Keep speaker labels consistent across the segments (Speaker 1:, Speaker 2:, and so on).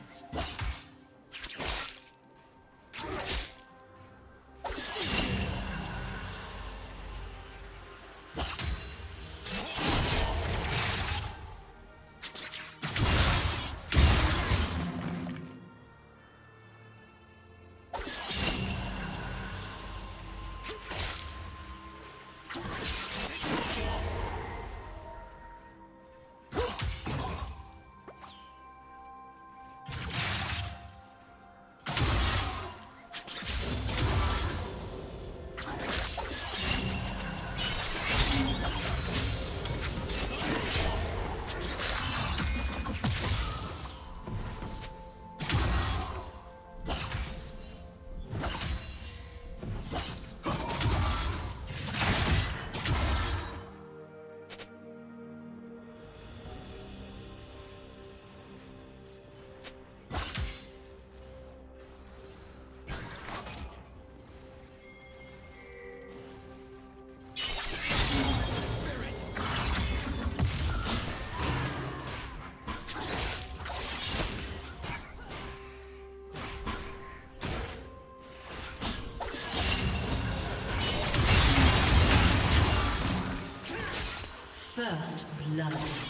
Speaker 1: needs.
Speaker 2: First blood.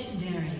Speaker 2: Legendary.